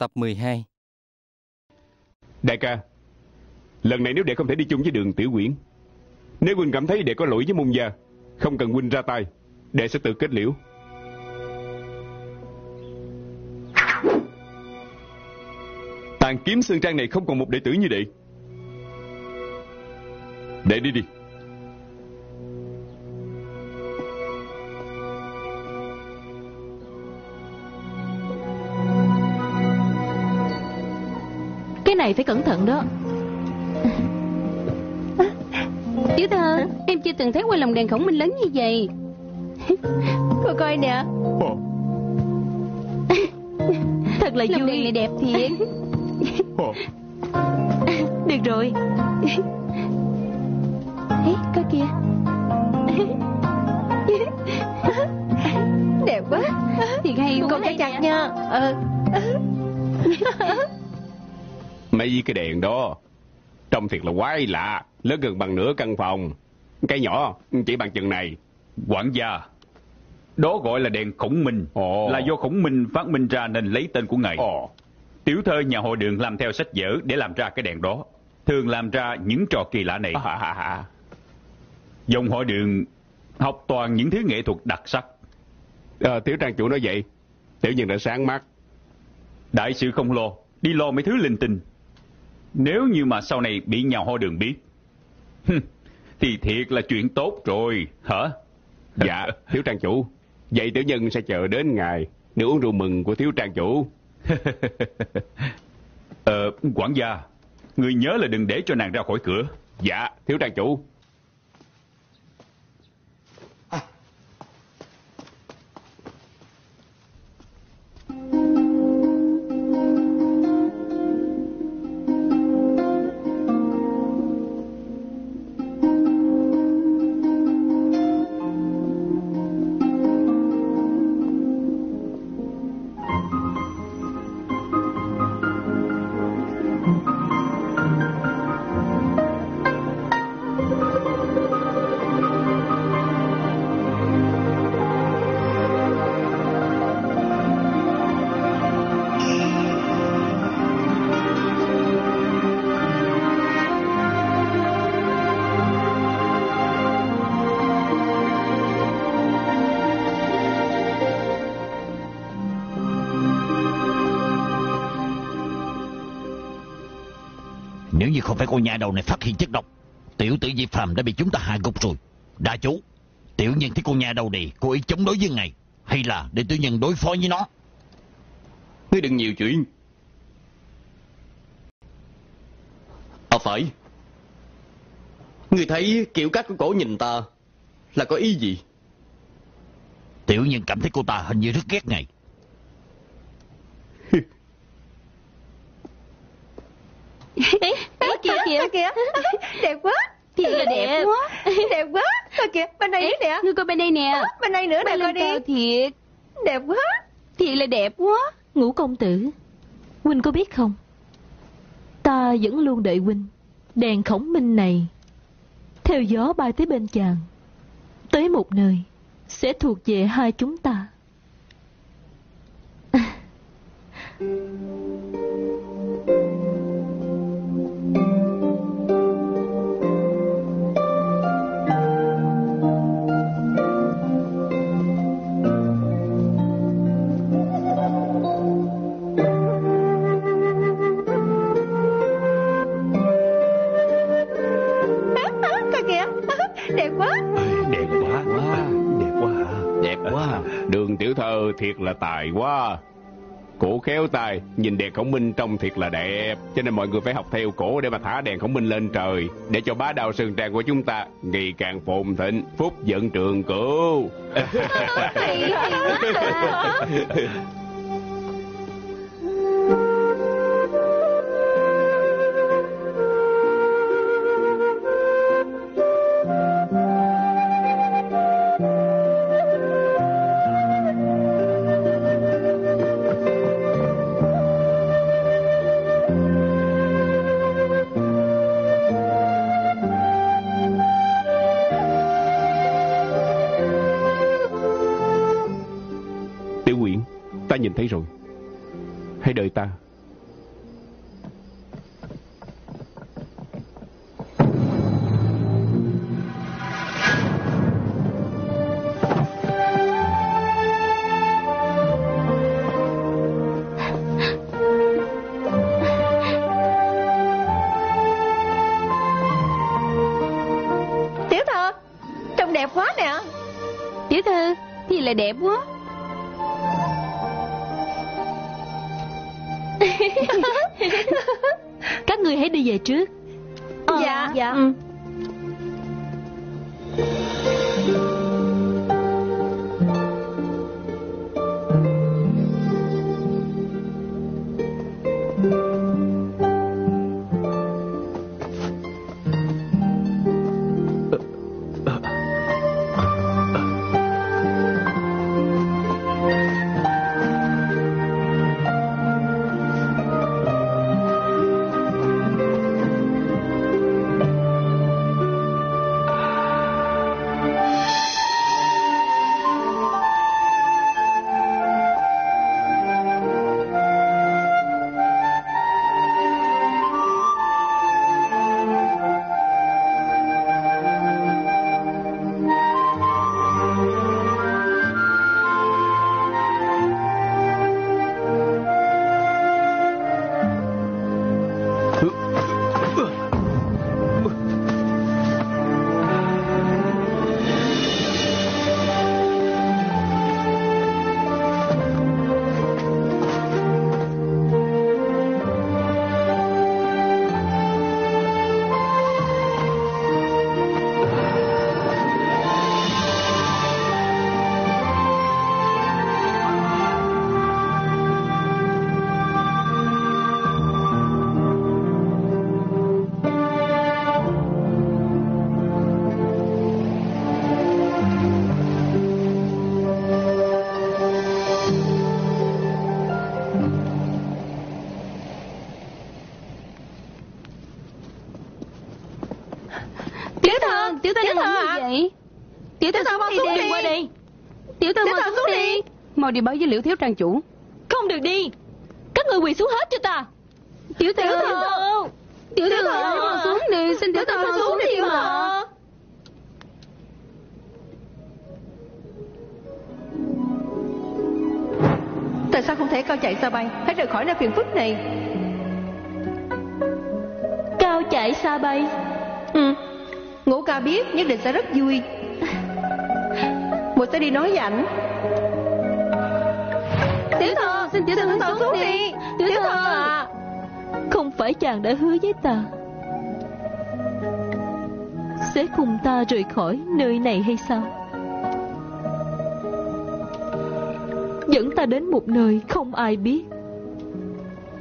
Tập 12 Đại ca, lần này nếu đệ không thể đi chung với đường tiểu quyển, nếu huynh cảm thấy đệ có lỗi với môn gia, không cần huynh ra tay, đệ sẽ tự kết liễu. Tàn kiếm sơn trang này không còn một đệ tử như đệ. Đệ đi đi. Này phải cẩn thận đó. Tiểu thơ Em chưa từng thấy qua lồng đèn khổng minh lớn như vậy. Cô coi nè. Thật là Lồng đèn này vui đẹp thiệt. Được rồi. Ê, coi kìa. Đẹp quá. Thiệt hay Cô chắc chặt nha. Ờ Mấy cái đèn đó, trông thiệt là quái lạ, lớn gần bằng nửa căn phòng. Cái nhỏ, chỉ bằng chừng này. Quản gia, đó gọi là đèn khổng minh, Ồ. là do khổng minh phát minh ra nên lấy tên của ngài. Ồ, Tiểu thơ nhà họ đường làm theo sách vở để làm ra cái đèn đó, thường làm ra những trò kỳ lạ này. à, à, à. Dòng họ đường học toàn những thứ nghệ thuật đặc sắc. Ờ, tiểu trang chủ nói vậy, tiểu nhân đã sáng mắt. Đại sự không lo, đi lo mấy thứ linh tinh. Nếu như mà sau này bị nhà họ đường biết, thì thiệt là chuyện tốt rồi, hả? Dạ, thiếu trang chủ. Vậy tiểu nhân sẽ chờ đến ngày để uống rượu mừng của thiếu trang chủ. Ờ, quản gia, người nhớ là đừng để cho nàng ra khỏi cửa. Dạ, thiếu trang chủ. Như không phải con nhà đầu này phát hiện chất độc. Tiểu tử Diệp Phàm đã bị chúng ta hạ gục rồi. Đa chú Tiểu nhân thấy con nhà đầu này cố ý chống đối với ngài Hay là để tiểu nhân đối phó với nó? Ngươi đừng nhiều chuyện. À phải. Ngươi thấy kiểu cách của cổ nhìn ta Là có ý gì? Tiểu nhân cảm thấy cô ta hình như rất ghét ngài kìa kìa? kìa? Đẹp quá. Thiệt là đẹp. Quá Đẹp quá. Coi kìa bên nữa nè. Ngươi coi bên đây nè. Bên này nữa nè coi đi. thiệt. Đẹp quá. Thiệt là đẹp quá. Ngũ công tử Huynh có biết không? Ta vẫn luôn đợi Huynh Đèn khổng minh này Theo gió bay tới bên chàng. Tới một nơi Sẽ thuộc về hai chúng ta là tài quá. Cổ khéo tài, nhìn đèn khổng minh trông thiệt là đẹp. Cho nên mọi người phải học theo cổ để mà thả đèn khổng minh lên trời. Để cho bá đạo sơn trang của chúng ta ngày càng phồn thịnh, phúc dẫn trường cửu. đẹp quá. Các người hãy đi về trước. Dạ. Dạ ừ. Đi. Mau đi báo với liễu thiếu trang chủ. Không được đi. Các người quỳ xuống hết cho ta. Tiểu thư Tiểu thư Tiểu thư Tiểu mau xuống đi. Xin tiểu thư mau xuống đi mà Tại sao không thể cao chạy xa bay? Hãy rời khỏi nơi phiền phức này. Cao chạy xa bay. Ừ. Ngũ ca biết nhất định sẽ rất vui. Một sẽ đi nói với ảnh. Tiểu Xin tiểu thư Xin xuống đi. Tiểu thư à Không phải chàng đã hứa với ta. Sẽ cùng ta rời khỏi nơi này hay sao? Dẫn ta đến một nơi không ai biết.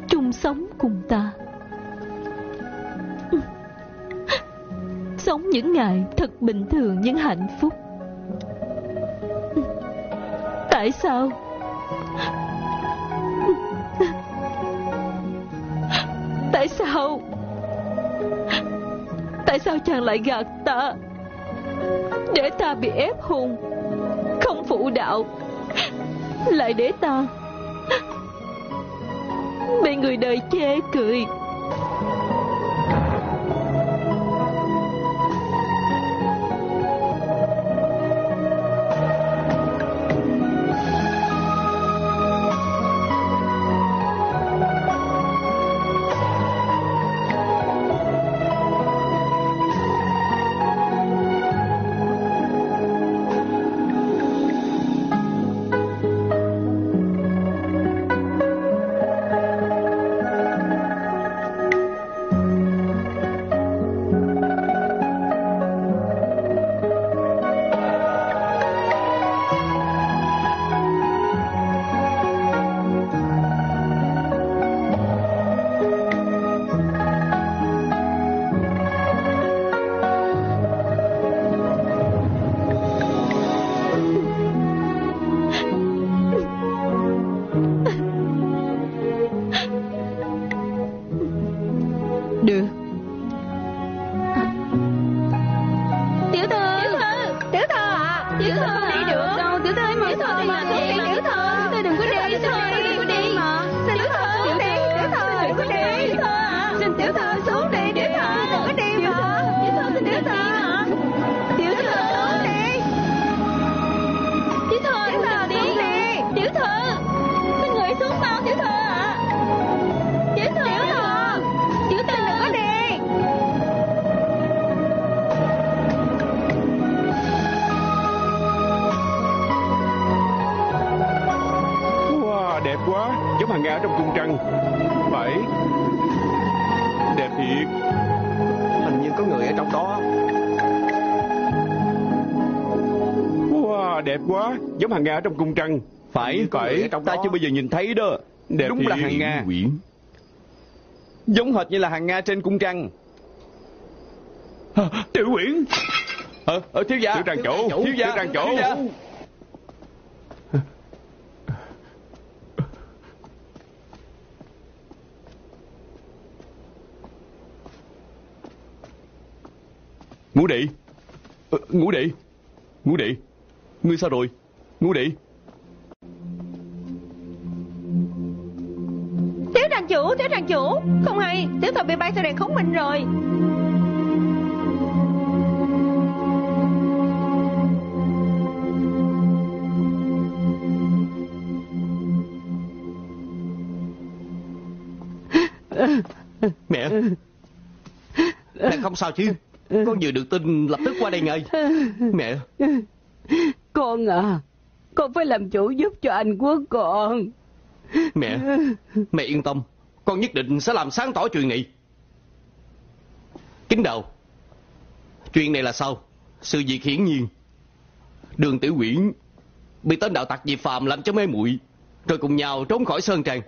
Chung sống cùng ta. Sống những ngày thật bình thường nhưng hạnh phúc. Tại sao tại sao? Tại sao chàng lại gạt ta? Để ta bị ép hôn không phụ đạo. Lại để ta bị người đời chê cười. Trong cung trăng Phải Đẹp thiệt Hình như có người ở trong đó Wow, đẹp quá Giống hàng Nga ở trong cung trăng Phải, ở trong ta đó. chưa bao giờ nhìn thấy đó. Đẹp Đúng thiệt. là hàng Nga. Quyển Giống hệt như là hàng Nga trên cung trăng. Tiểu Uyển Ờ, ờ thiếu gia. Tiểu trang chủ Thiếu gia. Tiểu trang chủ Ngũ đệ. Ờ, Ngũ đệ. Ngũ đệ. Ngươi sao rồi? Ngũ đệ. Thiếu trang chủ, thiếu trang chủ. Không hay, tiểu thuật bị bay sao đèn khống minh rồi. Mẹ Mẹ không sao chứ Con vừa được tin lập tức qua đây ngay. Mẹ Con à, con phải làm chủ giúp cho anh quốc con. Mẹ Mẹ yên tâm. Con nhất định sẽ làm sáng tỏ chuyện này. Kính đầu Chuyện này là sao? Sự việc hiển nhiên. Đường Tiểu Quyển Bị tên đạo tặc Diệp Phạm làm cho mê muội Rồi cùng nhau trốn khỏi Sơn Trang.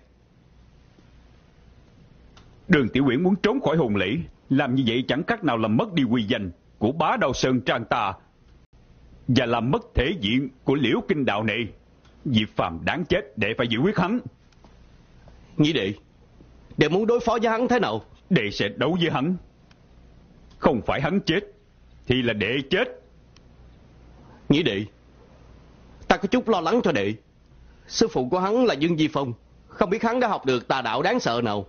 Đường Tiểu Uyển muốn trốn khỏi hồn lễ Làm như vậy chẳng cách nào làm mất đi uy danh Của bá đạo sơn trang ta Và làm mất thể diện Của liễu kinh đạo này. Diệp Phàm đáng chết để phải giải quyết hắn. Nghĩ đệ Đệ muốn đối phó với hắn thế nào? Đệ sẽ đấu với hắn. Không phải hắn chết Thì là đệ chết. Nghĩ đệ Ta có chút lo lắng cho đệ. Sư phụ của hắn là Dương Di Phong Không biết hắn đã học được tà đạo đáng sợ nào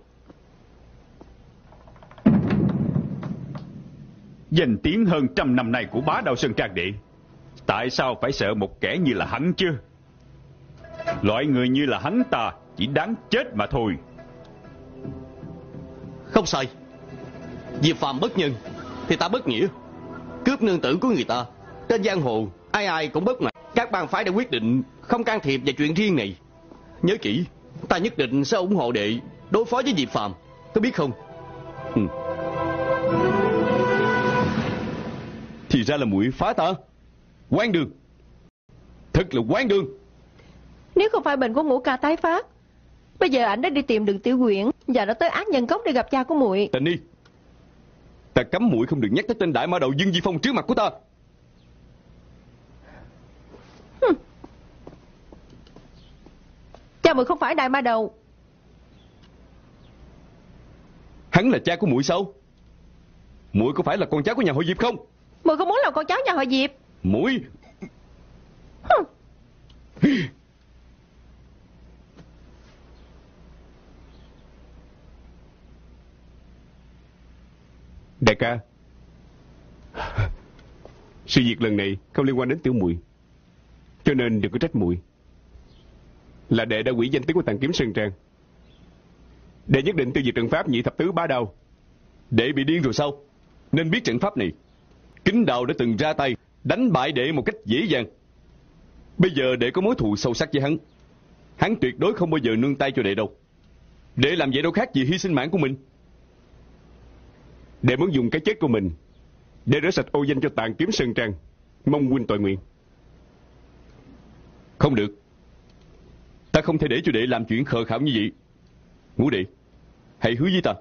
Danh tiếng hơn trăm năm nay của bá đạo sơn trang đệ. Tại sao phải sợ một kẻ như là hắn chứ? Loại người như là hắn ta Chỉ đáng chết mà thôi. Không sai. Diệp Phạm bất nhân, Thì ta bất nghĩa. Cướp nương tử của người ta, Trên giang hồ, Ai ai cũng bất mãn. Các bang phái đã quyết định Không can thiệp vào chuyện riêng này. Nhớ kỹ, Ta nhất định sẽ ủng hộ đệ Đối phó với Diệp Phạm Có biết không? Ừ. Thì ra là muội phá ta. Quán đường. Thật là quán đường. Nếu không phải bệnh của ngũ ca tái phát Bây giờ ảnh đã đi tìm đường tiểu quyển Và đã tới ác nhân cốc để gặp cha của muội Tình đi. Ta cấm muội không được nhắc tới tên đại ma đầu Dương Di Phong trước mặt của ta. Cha muội không phải đại ma đầu Hắn là cha của muội sao? Muội có phải là con cháu của nhà họ Diệp không? Mùi không muốn làm con cháu nhà họ Diệp. Mũi. Đại ca. Sự việc lần này không liên quan đến tiểu muội, Cho nên đừng có trách muội. Là đệ đã quỷ danh tiếng của tàng kiếm Sơn Trang. Đệ nhất định tiêu diệt trận pháp nhị thập tứ bá đầu Đệ bị điên rồi sao? Nên biết trận pháp này. Kính Đào đã từng ra tay, đánh bại đệ một cách dễ dàng. Bây giờ đệ có mối thù sâu sắc với hắn. Hắn tuyệt đối không bao giờ nương tay cho đệ đâu. Đệ làm vậy đâu khác gì hy sinh mạng của mình. Đệ muốn dùng cái chết của mình Để rửa sạch ô danh cho tàn kiếm Sơn Trang Mong huynh tội nguyện Không được. Ta không thể để cho đệ làm chuyện khờ khảo như vậy. Ngũ đệ, hãy hứa với ta.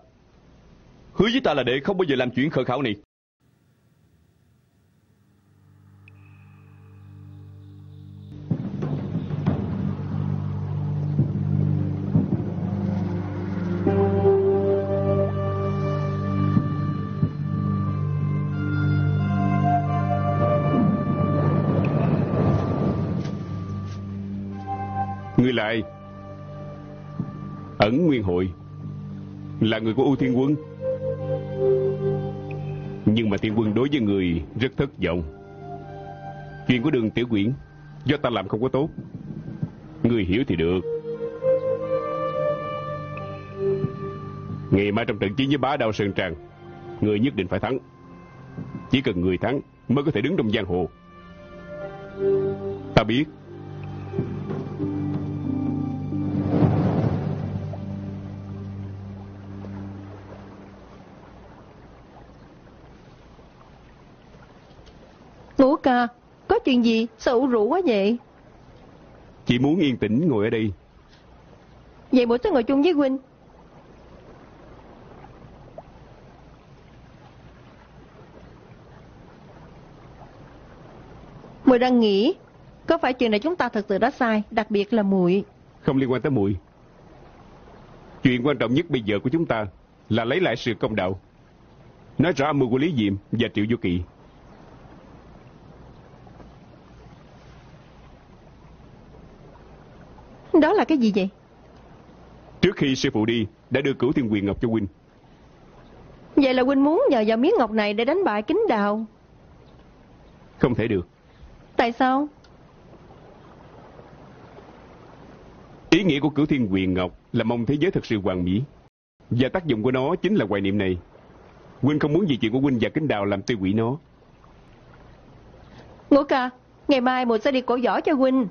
Hứa với ta là đệ không bao giờ làm chuyện khờ khảo này. Ngươi là ai Ẩn Nguyên Hội Là người của U Thiên Quân. Nhưng mà Thiên Quân đối với người rất thất vọng. Chuyện của đường Tiểu Quyển Do ta làm không có tốt. Người hiểu thì được. Ngày mai trong trận chiến với bá đao Sơn Trang Người nhất định phải thắng. Chỉ cần người thắng Mới có thể đứng trong giang hồ. Ta biết. Ca, có chuyện gì? Sao ủ rũ quá vậy? Chỉ muốn yên tĩnh ngồi ở đây. Vậy muội sẽ ngồi chung với huynh. Muội đang nghĩ, có phải chuyện này chúng ta thật sự đã sai, đặc biệt là muội. Không liên quan tới muội. Chuyện quan trọng nhất bây giờ của chúng ta là lấy lại sự công đạo. Nói rõ âm mưu của Lý Diệm và Triệu Du Kỵ. Đó là cái gì vậy? Trước khi sư phụ đi, đã đưa cửu thiên quyền ngọc cho huynh. Vậy là huynh muốn nhờ vào miếng ngọc này để đánh bại kính đào. Không thể được. Tại sao? Ý nghĩa của cửu thiên quyền ngọc là mong thế giới thật sự hoàn mỹ. Và tác dụng của nó chính là hoài niệm này. Huynh không muốn vì chuyện của huynh và kính đào làm tiêu hủy nó. Ngũ ca, ngày mai muội sẽ đi cổ võ cho huynh.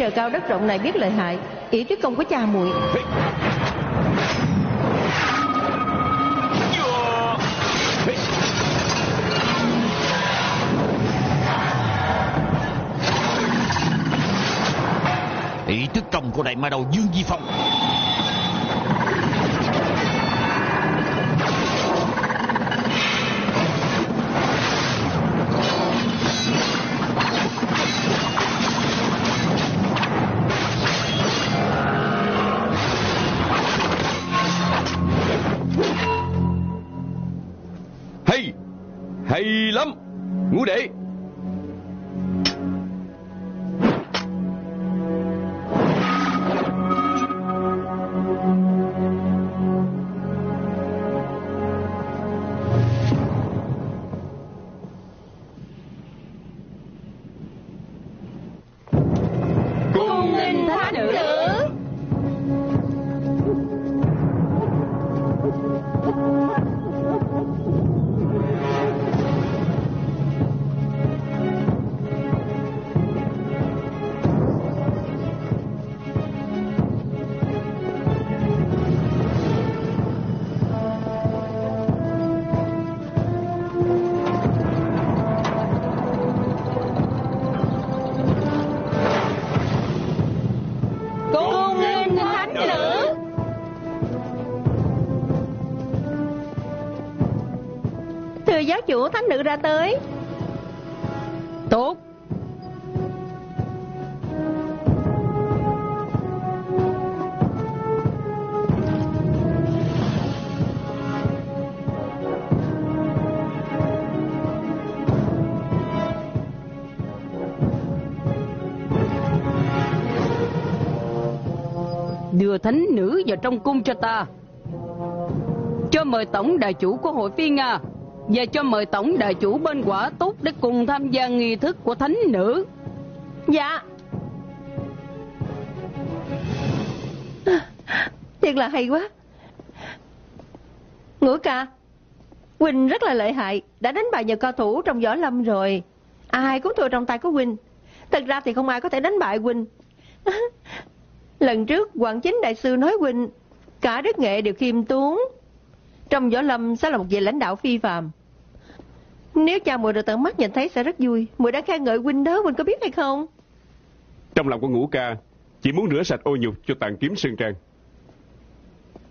Trời cao đất rộng này biết lợi hại, ỷ trước công của cha muội. Ý tức công của đại ma đầu Dương Di Phong chủ thánh nữ ra tới. Tốt. Đưa thánh nữ vào trong cung cho ta Cho mời tổng đại chủ của hội phi Nga và cho mời tổng đại chủ bên quả túc Để cùng tham gia nghi thức của thánh nữ Dạ. Thiệt là hay quá. Ngũ ca, Quỳnh rất là lợi hại, đã đánh bại nhiều cao thủ trong võ lâm rồi. Ai cũng thua trong tay của Quỳnh. Thật ra thì không ai có thể đánh bại Quỳnh. Lần trước, quản Chính Đại Sư nói Quỳnh, cả đức nghệ đều khiêm tốn. Trong võ lâm sẽ là một vị lãnh đạo phi phàm. Nếu cha muội được tận mắt nhìn thấy sẽ rất vui. Muội đang khen ngợi Quỳnh đó, Quỳnh có biết hay không? Trong lòng của ngũ ca, chỉ muốn rửa sạch ô nhục cho tàn kiếm Sơn Trang.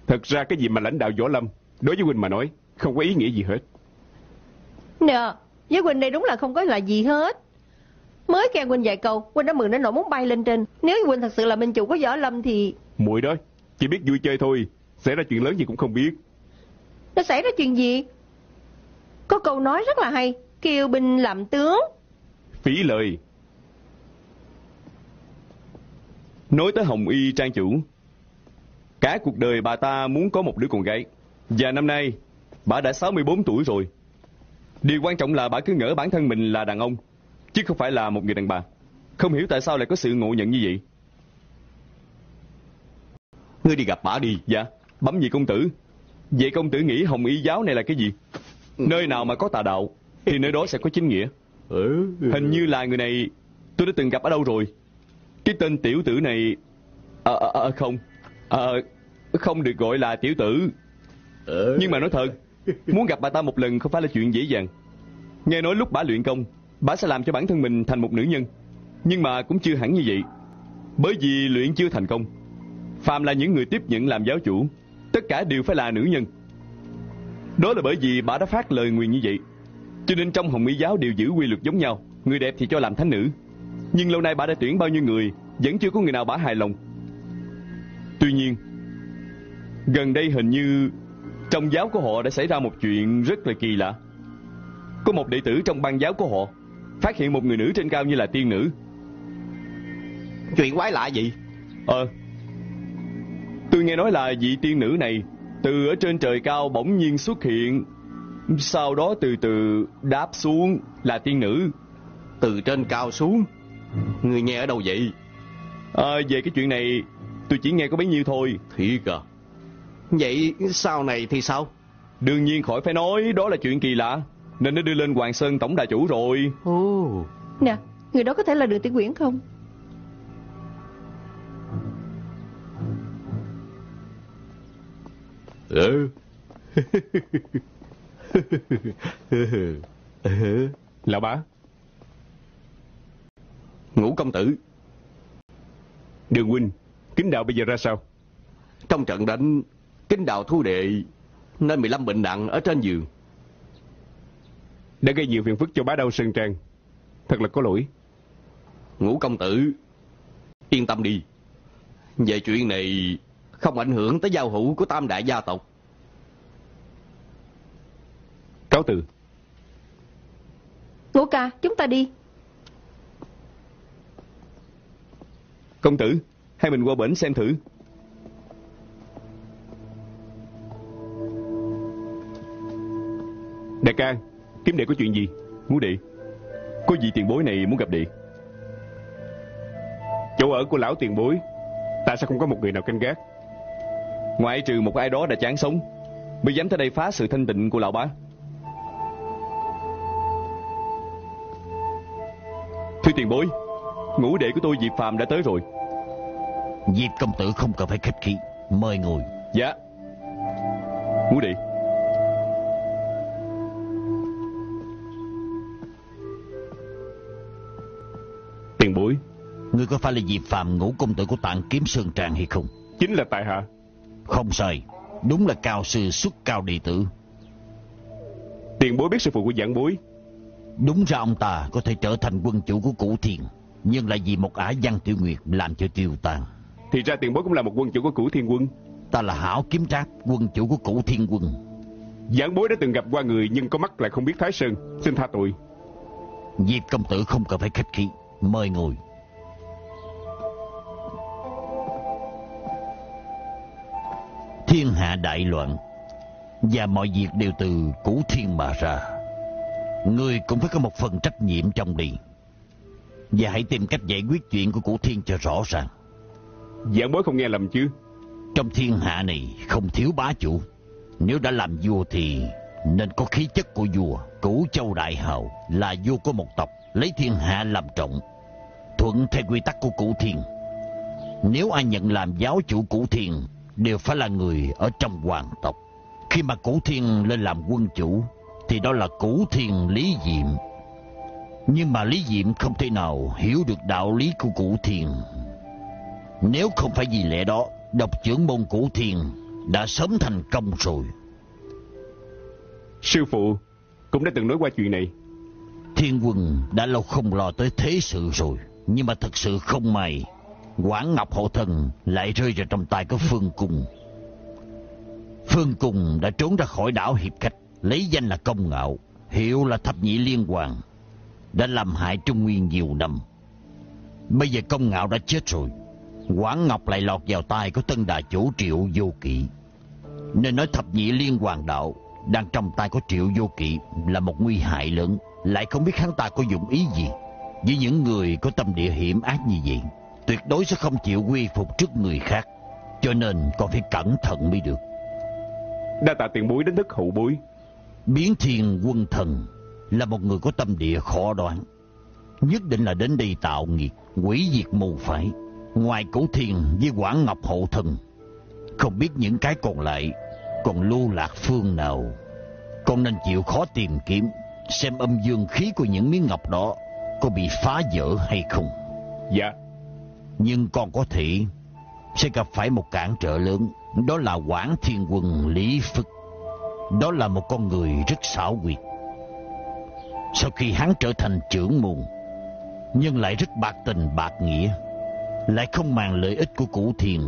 Thật ra cái gì mà lãnh đạo võ lâm, đối với Huynh mà nói, không có ý nghĩa gì hết. Nè, với Quỳnh đây đúng là không có là gì hết. Mới khen Quỳnh vài câu, Quỳnh đã mừng đến nỗi muốn bay lên trên. Nếu Quỳnh thật sự là minh chủ của võ lâm thì... muội đó Chỉ biết vui chơi thôi Xảy ra chuyện lớn gì cũng không biết Nó xảy ra chuyện gì? Có câu nói rất là hay, kêu binh làm tướng. Phí lời. Nói tới Hồng Y trang chủ Cả cuộc đời bà ta muốn có một đứa con gái Và năm nay Bà đã 64 tuổi rồi. Điều quan trọng là bà cứ ngỡ bản thân mình là đàn ông Chứ không phải là một người đàn bà. Không hiểu tại sao lại có sự ngộ nhận như vậy. Ngươi đi gặp bà đi. Dạ Bấm gì công tử. Vậy công tử nghĩ Hồng Y giáo này là cái gì? Nơi nào mà có tà đạo Thì nơi đó sẽ có chính nghĩa. Ừ. Hình như là người này Tôi đã từng gặp ở đâu rồi? Cái tên tiểu tử này Ờ à, à, không. À, Không được gọi là tiểu tử. Ừ. Nhưng mà nói thật Muốn gặp bà ta một lần không phải là chuyện dễ dàng. Nghe nói lúc bà luyện công Bà sẽ làm cho bản thân mình thành một nữ nhân. Nhưng mà cũng chưa hẳn như vậy. Bởi vì luyện chưa thành công Phàm là những người tiếp nhận làm giáo chủ Tất cả đều phải là nữ nhân Đó là bởi vì bà đã phát lời nguyền như vậy. Cho nên trong hồng mỹ giáo đều giữ quy luật giống nhau. Người đẹp thì cho làm thánh nữ. Nhưng lâu nay bà đã tuyển bao nhiêu người Vẫn chưa có người nào bà hài lòng. Tuy nhiên Gần đây hình như Trong giáo của họ đã xảy ra một chuyện rất là kỳ lạ. Có một đệ tử trong ban giáo của họ Phát hiện một người nữ trên cao như là tiên nữ. Chuyện quái lạ gì? Ờ Tôi nghe nói là vị tiên nữ này Từ ở trên trời cao bỗng nhiên xuất hiện Sau đó từ từ đáp xuống là tiên nữ Từ trên cao xuống. Ngươi nghe ở đâu vậy? à, Về cái chuyện này Tôi chỉ nghe có bấy nhiêu thôi Thiệt à? Vậy sau này thì sao? Đương nhiên khỏi phải nói Đó là chuyện kỳ lạ Nên nó đưa lên Hoàng Sơn Tổng Đà Chủ rồi Ồ. Nè, người đó có thể là đường tiểu quyển không? Ừ. Lão bá Ngũ công tử, Đường huynh Kính đạo bây giờ ra sao trong trận đánh, kính đạo thu đệ nên 15 bệnh nặng ở trên giường. Đã gây nhiều phiền phức cho bá đau Sơn Trang Thật là có lỗi Ngũ công tử, yên tâm đi. Về chuyện này không ảnh hưởng tới giao hữu của tam đại gia tộc. Cáo từ. Ngũ ca, chúng ta đi. Công tử Hai mình qua bển xem thử. Đại ca Kiếm đệ có chuyện gì? Ngũ đệ Có gì tiền bối này muốn gặp đệ. Chỗ ở của lão tiền bối Tại sao không có một người nào canh gác Ngoại trừ một ai đó đã chán sống Mới dám tới đây phá sự thanh tịnh của lão bá. Thưa tiền bối Ngũ đệ của tôi Diệp Phàm đã tới rồi. Diệp công tử không cần phải khách khí Mời ngồi. Dạ. Ngũ đệ. Tiền bối. Ngươi có phải là Diệp Phạm ngũ công tử của tạng kiếm Sơn Trang hay không? Chính là tại hạ Không sai. Đúng là cao sư xuất cao đệ tử. Tiền bối biết sư phụ của giảng bối. Đúng ra ông ta có thể trở thành quân chủ của cửu thiền Nhưng lại vì một ả văn tiểu nguyệt làm cho tiêu tan Thì ra tiền bối cũng là một quân chủ của cửu thiên quân. Ta là hảo kiếm trác quân chủ của cửu thiên quân. Giảng bối đã từng gặp qua người Nhưng có mắt lại không biết Thái Sơn. Xin tha tội. Diệp công tử không cần phải khách khí Mời ngồi hạ đại loạn Và mọi việc đều từ cửu thiên mà ra. Ngươi cũng phải có một phần trách nhiệm trong đi Và hãy tìm cách giải quyết chuyện của cửu thiên cho rõ ràng. Giảng bối không nghe lầm chứ? Trong thiên hạ này không thiếu bá chủ. Nếu đã làm vua thì Nên có khí chất của vua Cửu châu đại hào Là vua của một tộc Lấy thiên hạ làm trọng Thuận theo quy tắc của cửu thiên. Nếu ai nhận làm giáo chủ cửu thiên Đều phải là người ở trong hoàng tộc. Khi mà cửu thiên lên làm quân chủ Thì đó là cửu thiên lý diệm. Nhưng mà lý diệm không thể nào hiểu được đạo lý của cửu thiên. Nếu không phải vì lẽ đó Độc trưởng môn cửu thiên Đã sớm thành công rồi. Sư phụ cũng đã từng nói qua chuyện này. Thiên quân đã lâu không lo tới thế sự rồi Nhưng mà thật sự không may Quảng Ngọc Hộ Thần lại rơi vào trong tay của Phương Cung. Phương Cung đã trốn ra khỏi đảo Hiệp Khách, lấy danh là Công Ngạo, hiệu là Thập Nhị Liên Hoàng, đã làm hại Trung Nguyên nhiều năm. Bây giờ Công Ngạo đã chết rồi, Quảng Ngọc lại lọt vào tay của tân đà chủ Triệu Vô Kỵ. Nên nói Thập Nhị Liên Hoàng Đạo đang trong tay của Triệu Vô Kỵ là một nguy hại lớn, lại không biết hắn ta có dụng ý gì. Với những người có tâm địa hiểm ác như vậy, tuyệt đối sẽ không chịu quy phục trước người khác. Cho nên còn phải cẩn thận mới được. Đa tạ tiền bối đến thức hậu bối. Biến thiên quân thần là một người có tâm địa khó đoán. Nhất định là đến đây tạo nghiệt, quỷ diệt mù phái. Ngoài cổ thiên với quảng ngọc hộ thần, không biết những cái còn lại còn lưu lạc phương nào. Con nên chịu khó tìm kiếm, xem âm dương khí của những miếng ngọc đó có bị phá vỡ hay không. Dạ. Nhưng con có thể sẽ gặp phải một cản trở lớn, đó là Quảng Thiên Quân Lý Phức. Đó là một con người rất xảo quyệt. Sau khi hắn trở thành trưởng môn, nhưng lại rất bạc tình bạc nghĩa, lại không màng lợi ích của cụ thiền,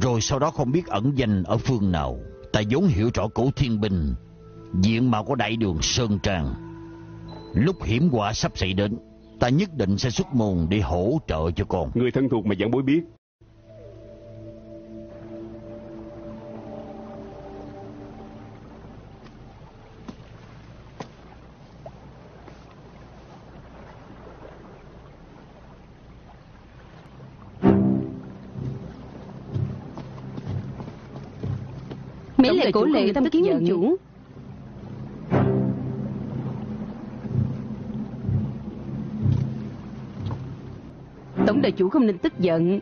rồi sau đó không biết ẩn danh ở phương nào. Ta vốn hiểu rõ cổ thiên binh, diện mạo của đại đường Sơn Trang. Lúc hiểm họa sắp xảy đến, ta nhất định sẽ xuất môn để hỗ trợ cho con. Người thân thuộc mà giảng bối biết. Mấy lời cổ lệ tâm kiến chủ Tổng đại chủ không nên tức giận.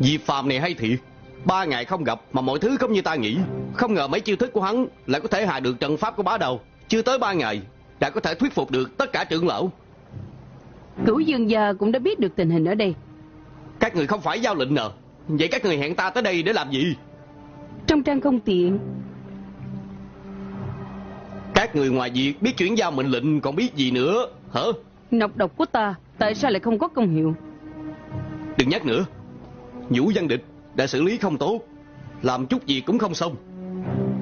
Diệp Phàm này hay thiệt Ba ngày không gặp mà mọi thứ không như ta nghĩ. Không ngờ mấy chiêu thức của hắn Lại có thể hạ được trận pháp của bá đầu. Chưa tới ba ngày Đã có thể thuyết phục được tất cả trưởng lão. Cửu dương gia cũng đã biết được tình hình ở đây. Các người không phải giao lệnh nè Vậy các người hẹn ta tới đây để làm gì? Trong trang không tiện. Các người ngoài việc biết chuyển giao mệnh lệnh Còn biết gì nữa hả Nọc độc của ta Tại sao lại không có công hiệu? Đừng nhắc nữa. Vũ văn địch đã xử lý không tốt. Làm chút gì cũng không xong.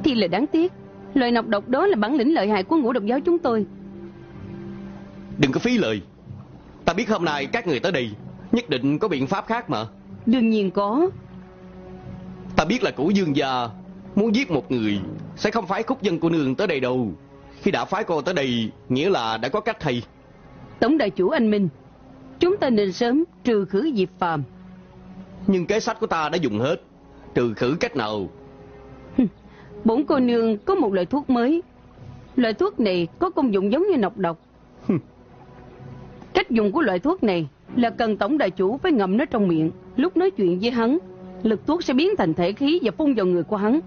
Thì là đáng tiếc. Loại nọc độc đó là bản lĩnh lợi hại của ngũ độc giáo chúng tôi. Đừng có phí lời. Ta biết hôm nay các người tới đây Nhất định có biện pháp khác mà. Đương nhiên có. Ta biết là cửu dương gia Muốn giết một người Sẽ không phái khúc dân cô nương tới đây đâu. Khi đã phái cô tới đây Nghĩa là đã có cách hay Tổng đại chủ anh Minh Chúng ta nên sớm trừ khử Diệp Phàm. Nhưng kế sách của ta đã dùng hết Trừ khử cách nào? Bổn cô nương có một loại thuốc mới. Loại thuốc này có công dụng giống như nọc độc. Cách dùng của loại thuốc này Là cần tổng đại chủ phải ngậm nó trong miệng. Lúc nói chuyện với hắn Lực thuốc sẽ biến thành thể khí và phun vào người của hắn.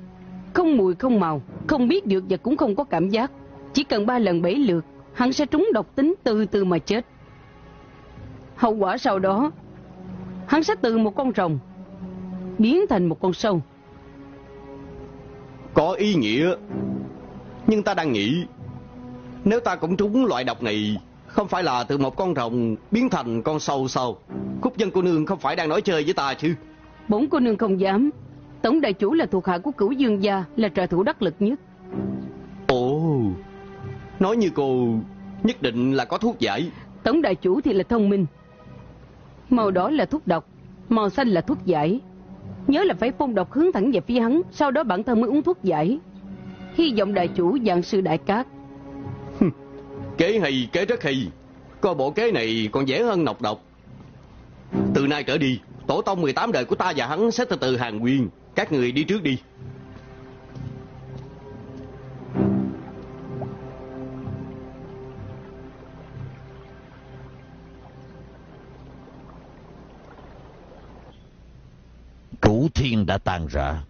Không mùi không màu Không biết được và cũng không có cảm giác. Chỉ cần ba lần bảy lượt Hắn sẽ trúng độc tính từ từ mà chết. Hậu quả sau đó Hắn sẽ từ một con rồng Biến thành một con sâu. Có ý nghĩa Nhưng ta đang nghĩ Nếu ta cũng trúng loại độc này Không phải là từ một con rồng Biến thành con sâu sao? Khúc dân cô nương không phải đang nói chơi với ta chứ? Bốn cô nương không dám. Tổng đại chủ là thuộc hạ của cửu dương gia Là trợ thủ đắc lực nhất. Ồ Nói như cô Nhất định là có thuốc giải. Tổng đại chủ thì là thông minh. Màu đỏ là thuốc độc Màu xanh là thuốc giải. Nhớ là phải phun độc hướng thẳng về phía hắn Sau đó bản thân mới uống thuốc giải. Hy vọng đại chủ dạng sư đại cát. Kế hay kế rất hay. Coi bộ kế này còn dễ hơn nọc độc. Từ nay trở đi Tổ tông 18 đời của ta và hắn sẽ từ từ hàng nguyên. Các người đi trước đi đã tàn rã.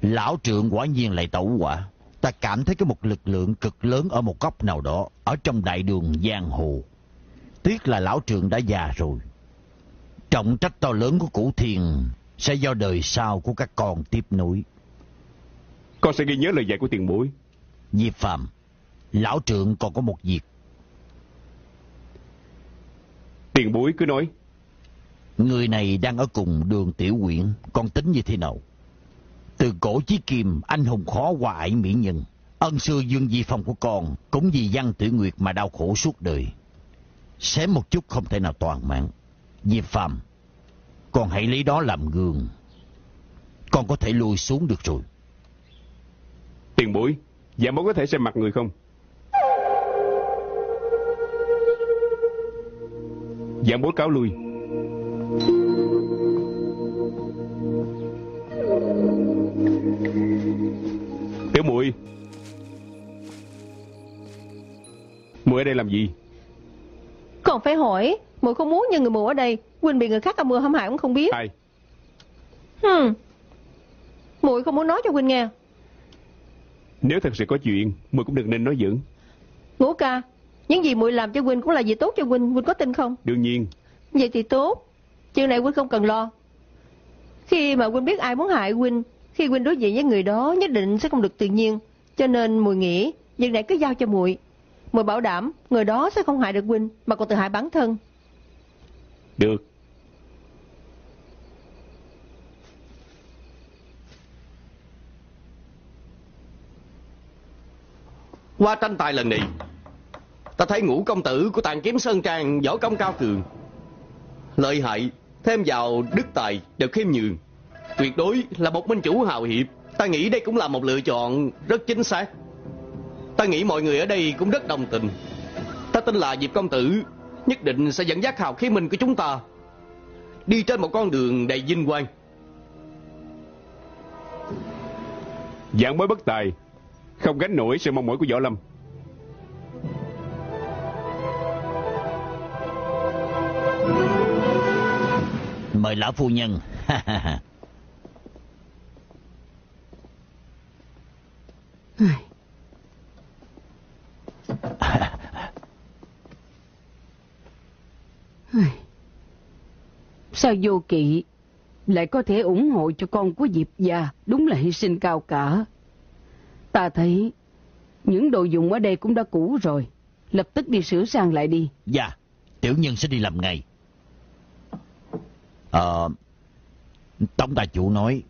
Lão trượng quả nhiên lại tẩu quả. Ta cảm thấy có một lực lượng cực lớn ở một góc nào đó, ở trong đại đường giang hồ. Tiếc là lão trượng đã già rồi. Trọng trách to lớn của cửu thiên sẽ do đời sau của các con tiếp nối. Con sẽ ghi nhớ lời dạy của tiền bối. Diệp Phạm, lão trượng còn có một việc. Tiền bối cứ nói. Người này đang ở cùng đường tiểu Quyện, con tính như thế nào? Từ cổ chí kim, anh hùng khó qua ải mỹ nhân. Ân sư Dương Di Phong của con cũng vì văn tử nguyệt mà đau khổ suốt đời. Xém một chút không thể nào toàn mạng. Diệp Phàm, con hãy lấy đó làm gương. Con có thể lùi xuống được rồi. Tiền bối, dạ bố có thể xem mặt người không? Dạ bố cáo lui. Tiểu muội muội ở đây làm gì? Còn phải hỏi, muội không muốn nhân người mù ở đây, Huynh bị người khác âm mưu hãm hại cũng không biết. Ai? Hmm. Muội không muốn nói cho Huynh nghe. Nếu thật sự có chuyện, muội cũng đừng nên nói giỡn. Ngũ ca, những gì muội làm cho Huynh cũng là gì tốt cho Huynh, Huynh có tin không? Đương nhiên, Vậy thì tốt. Chuyện này Huynh không cần lo. Khi mà Huynh biết ai muốn hại Huynh, khi Huynh đối diện với người đó nhất định sẽ không được tự nhiên. Cho nên muội nghĩ, việc này cứ giao cho muội. Muội bảo đảm người đó sẽ không hại được Huynh mà còn tự hại bản thân. được. Qua tranh tài lần này Ta thấy ngũ công tử của tàn kiếm Sơn Trang Võ công cao cường Lợi hại Thêm vào đức tài đều khiêm nhường Tuyệt đối là một minh chủ hào hiệp Ta nghĩ đây cũng là một lựa chọn rất chính xác Ta nghĩ mọi người ở đây cũng rất đồng tình Ta tin là Diệp công tử Nhất định sẽ dẫn dắt hào khí minh của chúng ta Đi trên một con đường đầy vinh quang Dạng bối bất tài, không gánh nổi sự mong mỏi của Võ Lâm. Mời lão phu nhân. Ai... Ai... Sao vô kỵ lại có thể ủng hộ cho con của Diệp gia, đúng là hy sinh cao cả. Ta thấy những đồ dùng ở đây cũng đã cũ rồi, lập tức đi sửa sang lại đi. dạ, tiểu nhân sẽ đi làm ngay. Ờ, Tống đại chủ nói,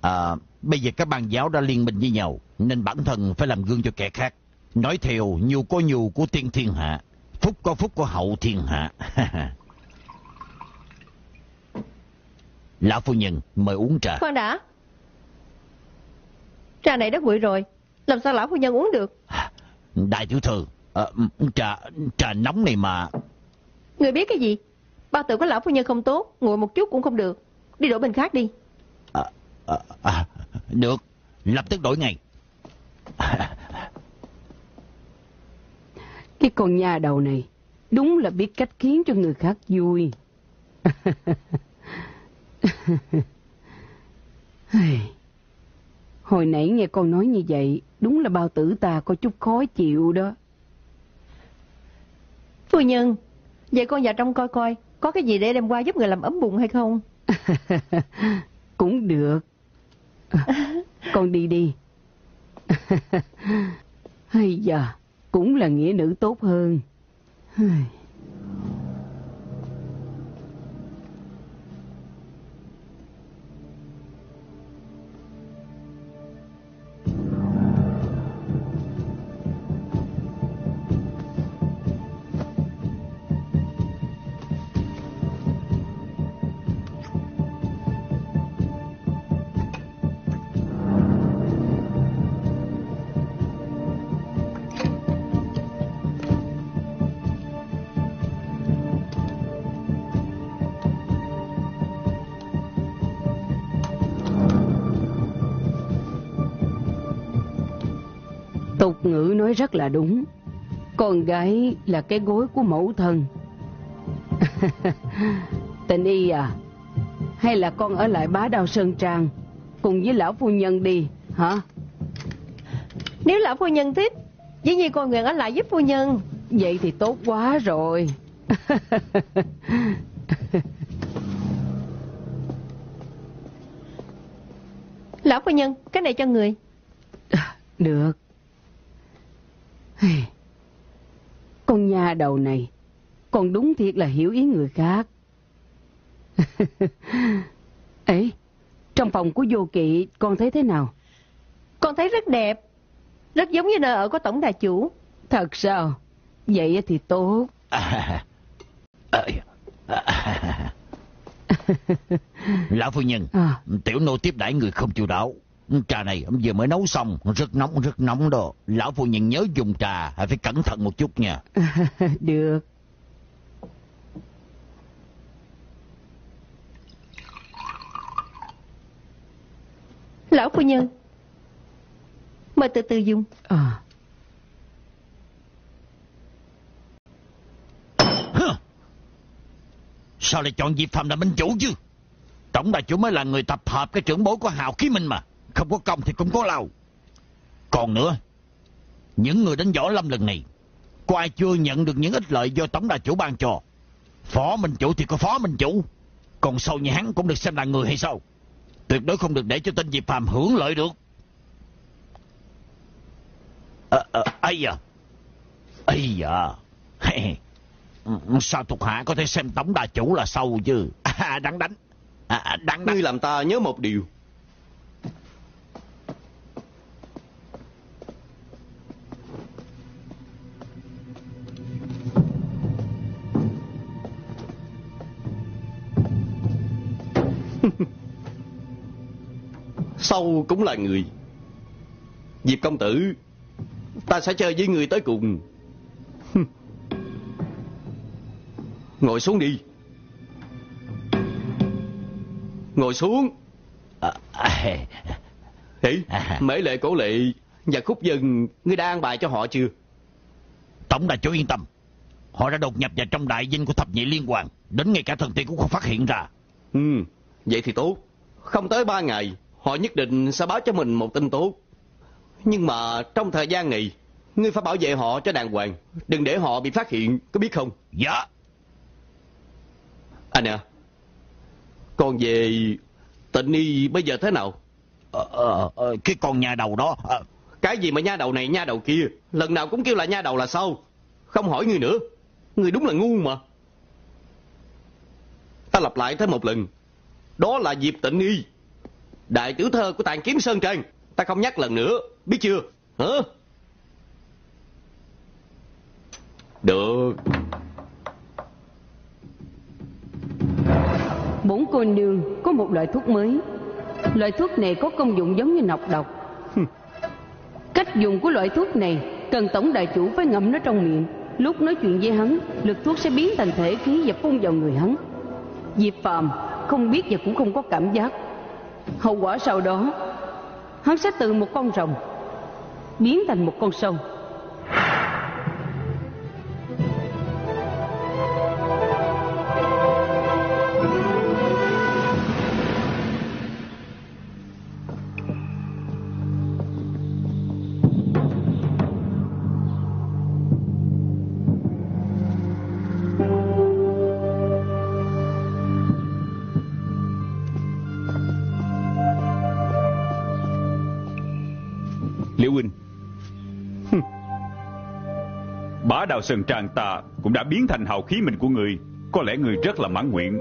à, bây giờ các ban giáo đã liên minh với nhau, nên bản thân phải làm gương cho kẻ khác. Nói theo, nhu có nhu của tiên thiên hạ, phúc có phúc của hậu thiên hạ. Lão phu nhân, mời uống trà. Khoan đã. Trà này đã nguội rồi, làm sao lão phu nhân uống được? Đại tiểu thư, ờ, trà, trà nóng này mà. Người biết cái gì? Bao tử của lão phu nhân không tốt, nguội một chút cũng không được. Đi đổi bên khác đi. À, à, à, được, lập tức đổi ngay. Cái con nhà đầu này đúng là biết cách khiến cho người khác vui. Hồi nãy nghe con nói như vậy, đúng là bao tử ta có chút khó chịu đó. Phu nhân, vậy con vào trong coi coi, có cái gì để đem qua giúp người làm ấm bụng hay không? Cũng được. con đi đi. Hay da, cũng là nghĩa nữ tốt hơn. Tục ngữ nói rất là đúng. Con gái là cái gối của mẫu thân. Tình y à, hay là con ở lại bá đào Sơn Trang cùng với lão phu nhân đi, hả? Nếu lão phu nhân thích, dĩ nhiên con nguyện ở lại giúp phu nhân. Vậy thì tốt quá rồi. Lão phu nhân, cái này cho người. Được. Con nhà đầu này Con đúng thiệt là hiểu ý người khác. Ấy, trong phòng của vô kỵ con thấy thế nào? Con thấy rất đẹp, rất giống như nơi ở của tổng đại chủ. Thật sao? Vậy thì tốt. Lão phu nhân, À. tiểu nô tiếp đãi người không chu đáo. Trà này vừa mới nấu xong, rất nóng, rất nóng đó. Lão phu nhân nhớ dùng trà, phải cẩn thận một chút nha. Được. Lão phu nhân, mời từ từ dùng. À! Sao lại chọn Diệp Phạm làm minh chủ chứ? Tổng đại chủ mới là người tập hợp cái trưởng bối của Hào Khí Minh mà. Không có công thì cũng có lao. Còn nữa, những người đánh võ lâm lần này, có ai chưa nhận được những ích lợi do tổng đại chủ ban cho? Phó minh chủ thì có phó minh chủ. Còn sau như hắn cũng được xem là người hay sao? Tuyệt đối không được để cho tên Diệp Phàm hưởng lợi được. Ờ, ờ, ây à. Ây à. Ừ, sao thuộc hạ có thể xem tổng đà chủ là sâu chứ? À, đáng đánh. À, à, đáng đánh. Ngươi làm ta nhớ một điều. Sâu cũng là người. Diệp công tử, ta sẽ chơi với người tới cùng. Ngồi xuống đi. Ngồi xuống. À, à, Hỉ, À. mễ lệ cổ lệ và khúc dân, ngươi đã an bài cho họ chưa? tổng đà chủ yên tâm. Họ đã đột nhập vào trong đại dinh của thập nhị liên hoàng. Đến ngay cả thần tiên cũng không phát hiện ra. Ừ, vậy thì tốt. Không tới ba ngày, họ nhất định sẽ báo cho mình một tin tốt. Nhưng mà trong thời gian này, ngươi phải bảo vệ họ cho đàng hoàng. Đừng để họ bị phát hiện, có biết không? Dạ. Anh à, còn về tịnh y bây giờ thế nào? Ờ, ờ, ờ, cái con nhà đầu đó. ờ, Cái gì mà nha đầu này nha đầu kia, lần nào cũng kêu là nha đầu là sao? Không hỏi ngươi nữa, ngươi đúng là ngu mà. Ta lặp lại thêm một lần, đó là Diệp Tịnh Y, đại tiểu thơ của tàn kiếm Sơn Trang. Ta không nhắc lần nữa, biết chưa? Hả? Được, bốn cô nương có một loại thuốc mới. Loại thuốc này có công dụng giống như nọc độc. Cách dùng của loại thuốc này cần tổng đại chủ phải ngậm nó trong miệng. Lúc nói chuyện với hắn, lực thuốc sẽ biến thành thể khí và phun vào người hắn. Diệp Phàm không biết và cũng không có cảm giác. Hậu quả sau đó, hắn sẽ từ một con rồng biến thành một con sâu. Bá đạo sơn trang ta cũng đã biến thành hào khí mình của người. Có lẽ người rất là mãn nguyện.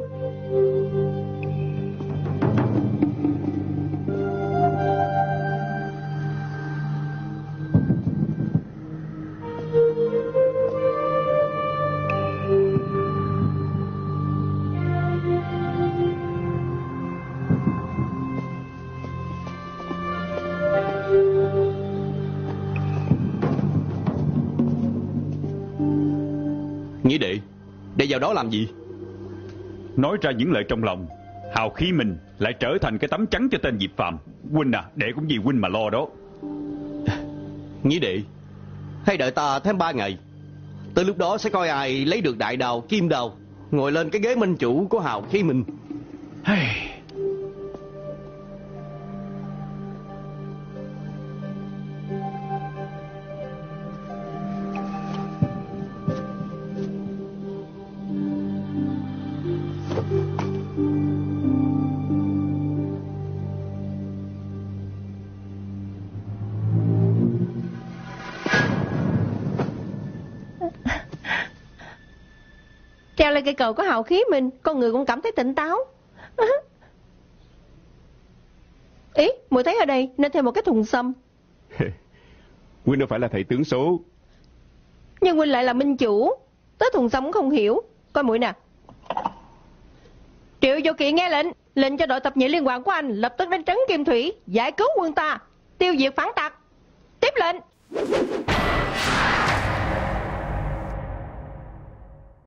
Nghĩa đệ, để vào đó làm gì? Nói ra những lời trong lòng. Hào khí mình lại trở thành cái tấm chắn cho tên Diệp Phạm. Huynh à, để cũng vì huynh mà lo đó. Nghĩa đệ, hay đợi ta thêm ba ngày. Tới lúc đó sẽ coi ai lấy được đại đào, kim đào, ngồi lên cái ghế minh chủ của hào khí mình. lên cây cầu có hào khí mình, con người cũng cảm thấy tỉnh táo. Ý, mùi thấy ở đây nên thêm một cái thùng xâm. Huynh đâu phải là thầy tướng số. Nhưng Huynh lại là minh chủ. Tới thùng xâm cũng không hiểu. Coi mũi nè. Triệu Vô Kỵ nghe lệnh. Lệnh cho đội tập nhị liên quan của anh lập tức đến trấn Kim Thủy, giải cứu quân ta, tiêu diệt phản tặc. Tiếp lệnh.